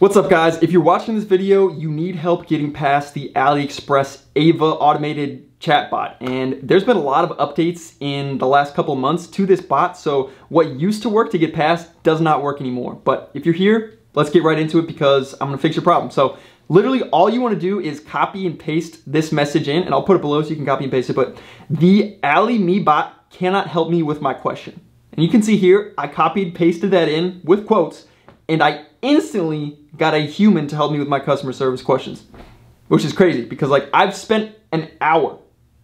What's up guys? If you're watching this video, you need help getting past the AliExpress Eva automated chatbot. And there's been a lot of updates in the last couple months to this bot. So what used to work to get past does not work anymore. But if you're here, let's get right into it because I'm gonna fix your problem. So literally all you wanna do is copy and paste this message in and I'll put it below so you can copy and paste it. But the AliMe bot cannot help me with my question. And you can see here, I copied, pasted that in with quotes and I instantly got a human to help me with my customer service questions, which is crazy because like I've spent an hour,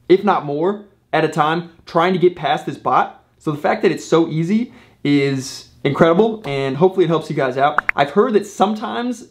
if not more, at a time trying to get past this bot. So the fact that it's so easy is incredible and hopefully it helps you guys out. I've heard that sometimes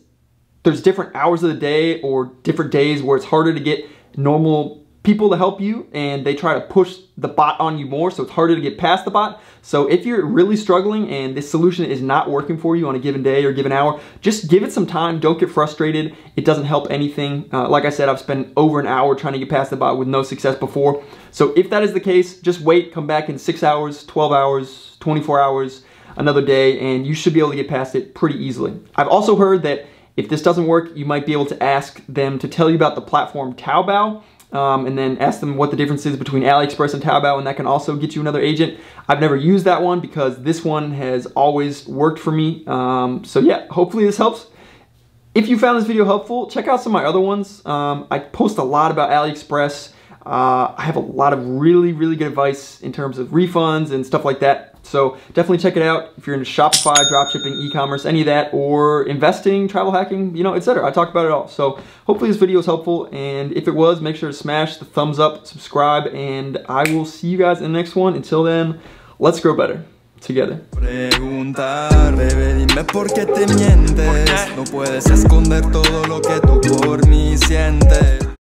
there's different hours of the day or different days where it's harder to get normal people to help you and they try to push the bot on you more so it's harder to get past the bot. So if you're really struggling and this solution is not working for you on a given day or given hour, just give it some time. Don't get frustrated. It doesn't help anything. Uh, like I said, I've spent over an hour trying to get past the bot with no success before. So if that is the case, just wait, come back in six hours, 12 hours, 24 hours, another day, and you should be able to get past it pretty easily. I've also heard that if this doesn't work, you might be able to ask them to tell you about the platform Taobao um, and then ask them what the difference is between AliExpress and Taobao, and that can also get you another agent. I've never used that one because this one has always worked for me. Um, so yeah, hopefully this helps. If you found this video helpful, check out some of my other ones. Um, I post a lot about AliExpress. Uh, I have a lot of really, really good advice in terms of refunds and stuff like that. So definitely check it out if you're into Shopify, dropshipping, e-commerce, any of that, or investing, travel hacking, you know, etc. I talk about it all. So hopefully this video was helpful, and if it was, make sure to smash the thumbs up, subscribe, and I will see you guys in the next one. Until then, let's grow better together. Preguntar, bebé, dime por qué te mientes. No puedes esconder todo lo